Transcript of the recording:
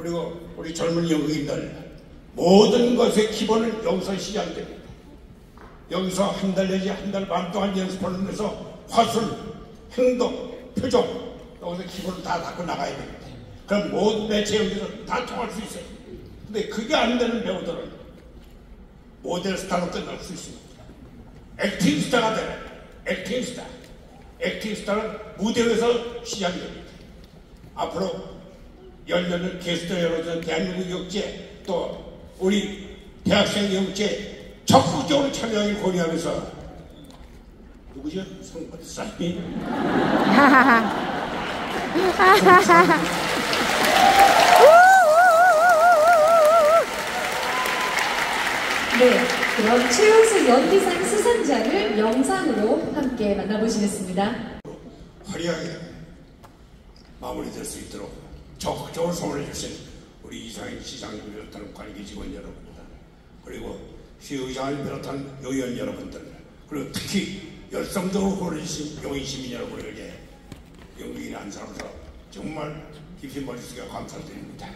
그리고 우리 젊은 연극인들 모든 것의 기본은 여기서 시작됩니다. 여기서 한 달 내지 한 달 반 동안 연습하면서 화술, 행동, 표정 여기서 기본을 다 닦고 나가야 됩니다. 그럼 모든 매체 여기서 다 통할 수 있어요. 근데 그게 안 되는 배우들은 모델 스타로 끝날 수 있습니다. 액팅 스타가 되는 액팅 스타. 액팅 스타는 무대 에서 시작이 됩니다. 앞으로 열려는 게스트 열어준 대한민국 역제 또 우리 대학생 역제 적극적으로 참여하기 권유하면서 누구죠? 사람이 네, 그럼 최우수 연기상 수상자를 영상으로 함께 만나보시겠습니다. 화려하게 마무리될 수 있도록 적극적으로 손을 주신 우리 이상인 시장을 비롯한 관계 직원 여러분들 그리고 시의장을 비롯한 의원 여러분들 그리고 특히 열성적으로 후원해주신 용인 시민 여러분에게 영국인 한 사람으로 정말 깊이 머릿속에 감사드립니다.